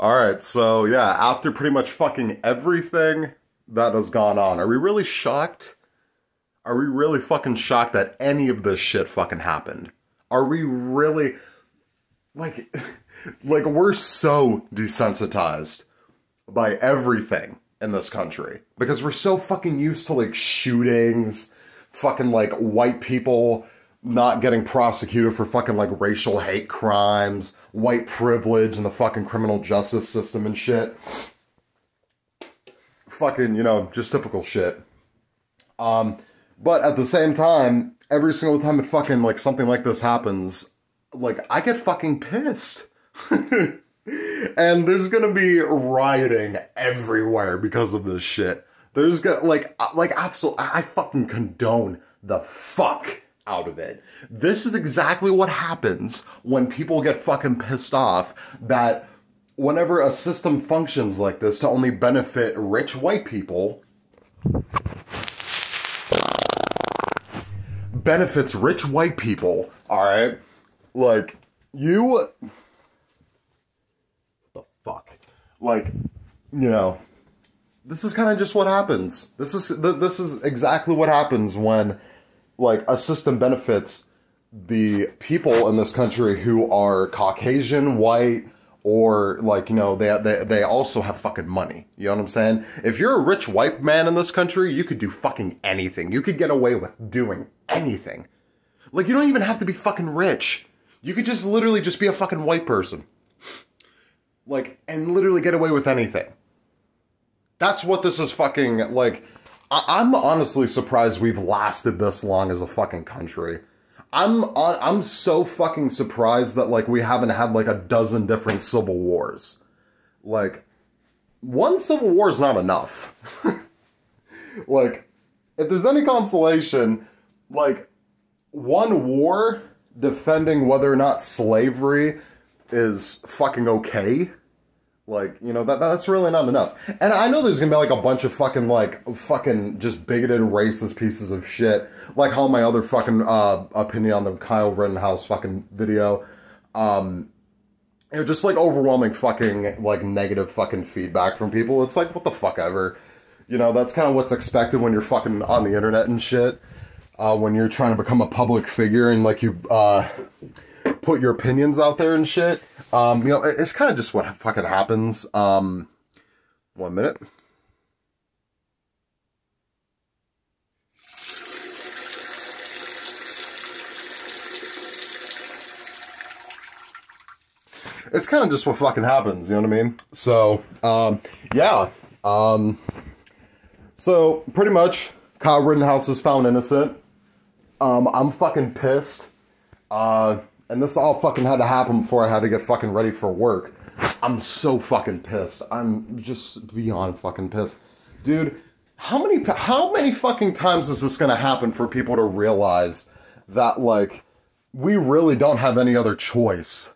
Alright, so yeah, after pretty much fucking everything that has gone on, are we really shocked? Are we really fucking shocked that any of this shit fucking happened? Are we really like like we're so desensitized by everything in this country because we're so fucking used to like shootings, fucking like white people not getting prosecuted for fucking like racial hate crimes, white privilege and the fucking criminal justice system and shit. Fucking, you know, just typical shit. Um, but at the same time, every single time it fucking like something like this happens, like I get fucking pissed. and there's gonna be rioting everywhere because of this shit. There's gonna like like absolutely I fucking condone the fuck out of it. This is exactly what happens when people get fucking pissed off that whenever a system functions like this to only benefit rich white people, benefits rich white people, alright? Like, you. The fuck? Like, you know, this is kind of just what happens. This is this is exactly what happens when like a system benefits the people in this country who are Caucasian, white, or like you know they they they also have fucking money. You know what I'm saying? If you're a rich white man in this country, you could do fucking anything. You could get away with doing anything. Like you don't even have to be fucking rich. You could just literally just be a fucking white person. Like and literally get away with anything. That's what this is fucking like I- am honestly surprised we've lasted this long as a fucking country. I'm I'm so fucking surprised that like we haven't had like a dozen different civil wars. Like one civil war is not enough. like if there's any consolation, like one war defending whether or not slavery is fucking okay like, you know, that that's really not enough. And I know there's gonna be like a bunch of fucking like fucking just bigoted racist pieces of shit. Like how my other fucking uh opinion on the Kyle Rittenhouse fucking video. Um you know, just like overwhelming fucking like negative fucking feedback from people. It's like what the fuck ever. You know, that's kind of what's expected when you're fucking on the internet and shit. Uh, when you're trying to become a public figure and like you uh put your opinions out there and shit. Um, you know, it's kind of just what fucking happens. Um, one minute. It's kind of just what fucking happens, you know what I mean? So, um, yeah. Um, so, pretty much, Kyle Rittenhouse is found innocent. Um, I'm fucking pissed. Uh, and this all fucking had to happen before I had to get fucking ready for work. I'm so fucking pissed. I'm just beyond fucking pissed. Dude, how many how many fucking times is this going to happen for people to realize that like we really don't have any other choice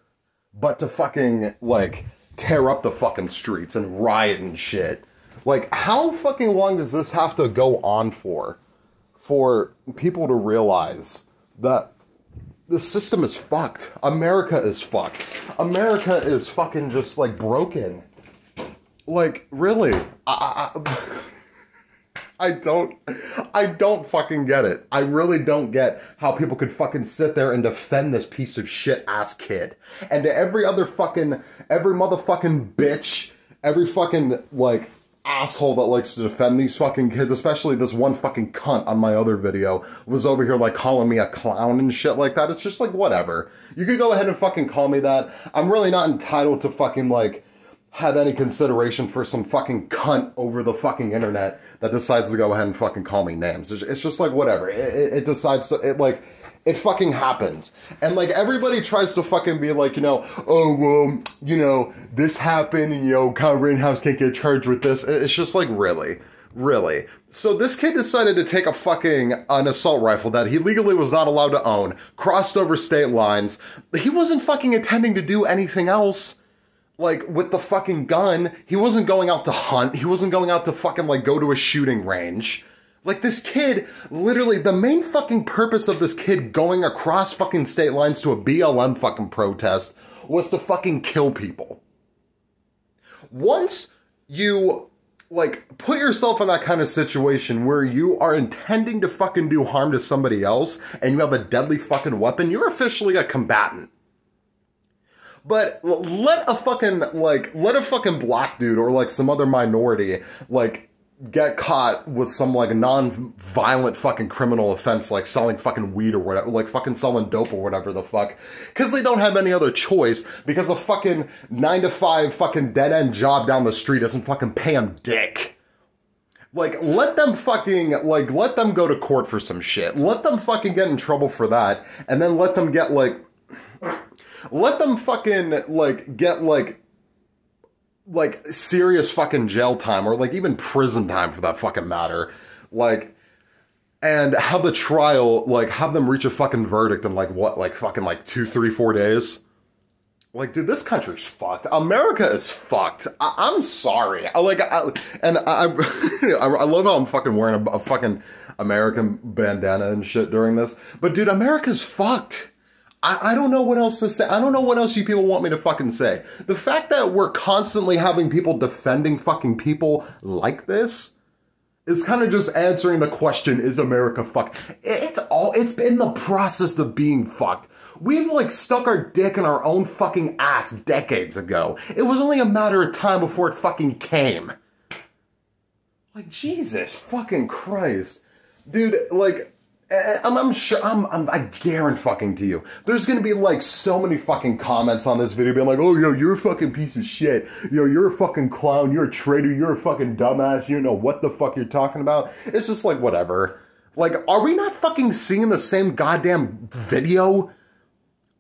but to fucking like tear up the fucking streets and riot and shit. Like how fucking long does this have to go on for for people to realize that the system is fucked. America is fucked. America is fucking just like broken. Like really, I, I, I don't, I don't fucking get it. I really don't get how people could fucking sit there and defend this piece of shit ass kid. And to every other fucking, every motherfucking bitch, every fucking like asshole that likes to defend these fucking kids, especially this one fucking cunt on my other video, was over here like calling me a clown and shit like that. It's just like, whatever. You could go ahead and fucking call me that. I'm really not entitled to fucking like have any consideration for some fucking cunt over the fucking internet that decides to go ahead and fucking call me names. It's just like, whatever. It, it, it decides to, it like, it fucking happens. And like everybody tries to fucking be like, you know, oh well, you know, this happened and you know, Kyle Rittenhouse can't get charged with this. It's just like really, really. So this kid decided to take a fucking an assault rifle that he legally was not allowed to own, crossed over state lines. He wasn't fucking intending to do anything else. Like with the fucking gun, he wasn't going out to hunt. He wasn't going out to fucking like go to a shooting range. Like this kid, literally, the main fucking purpose of this kid going across fucking state lines to a BLM fucking protest was to fucking kill people. Once you like put yourself in that kind of situation where you are intending to fucking do harm to somebody else and you have a deadly fucking weapon, you're officially a combatant. But let a fucking like let a fucking black dude or like some other minority like get caught with some like non-violent fucking criminal offense like selling fucking weed or whatever like fucking selling dope or whatever the fuck. Because they don't have any other choice because a fucking nine to five fucking dead-end job down the street doesn't fucking pay them dick. Like let them fucking like let them go to court for some shit. Let them fucking get in trouble for that and then let them get like let them fucking like get like like serious fucking jail time or like even prison time for that fucking matter. Like, and have the trial, like, have them reach a fucking verdict in like what, like fucking like two, three, four days. Like, dude, this country's fucked. America is fucked. I- am sorry. I like, I, and I, I love how I'm fucking wearing a, a fucking American bandana and shit during this. But dude, America's fucked. I, I don't know what else to say. I don't know what else you people want me to fucking say. The fact that we're constantly having people defending fucking people like this is kind of just answering the question, is America fucked? It's all, it's been the process of being fucked. We've like stuck our dick in our own fucking ass decades ago. It was only a matter of time before it fucking came. Like, Jesus fucking Christ. Dude, like, I'm, I'm sure, I'm, I'm, I guarantee fucking to you. There's gonna be like so many fucking comments on this video being like, oh, yo, you're a fucking piece of shit. Yo, you're a fucking clown. You're a traitor. You're a fucking dumbass. You know what the fuck you're talking about. It's just like, whatever. Like, are we not fucking seeing the same goddamn video?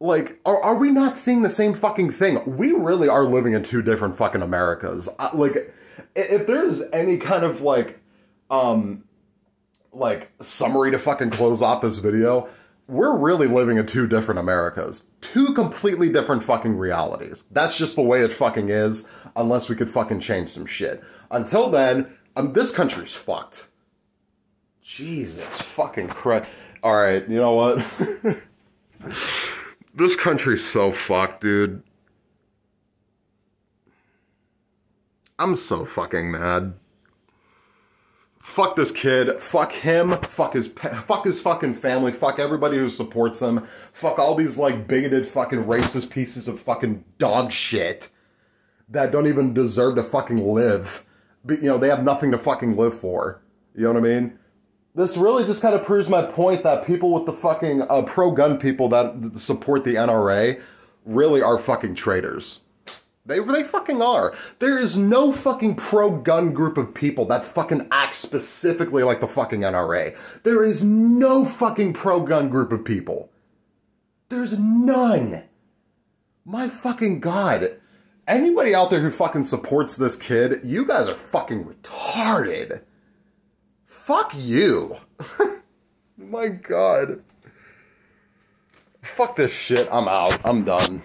Like, are, are we not seeing the same fucking thing? We really are living in two different fucking Americas. like, if there's any kind of like, um, like summary to fucking close off this video, we're really living in two different Americas. Two completely different fucking realities. That's just the way it fucking is, unless we could fucking change some shit. Until then, um, this country's fucked. Jesus fucking Christ. Alright, you know what? this country's so fucked, dude. I'm so fucking mad fuck this kid, fuck him, fuck his, fuck his fucking family, fuck everybody who supports him, fuck all these like bigoted fucking racist pieces of fucking dog shit that don't even deserve to fucking live. But, you know, they have nothing to fucking live for. You know what I mean? This really just kind of proves my point that people with the fucking uh, pro-gun people that support the NRA really are fucking traitors. They, they fucking are. There is no fucking pro-gun group of people that fucking act specifically like the fucking NRA. There is no fucking pro-gun group of people. There's none. My fucking god. Anybody out there who fucking supports this kid, you guys are fucking retarded. Fuck you. My god. Fuck this shit. I'm out. I'm done.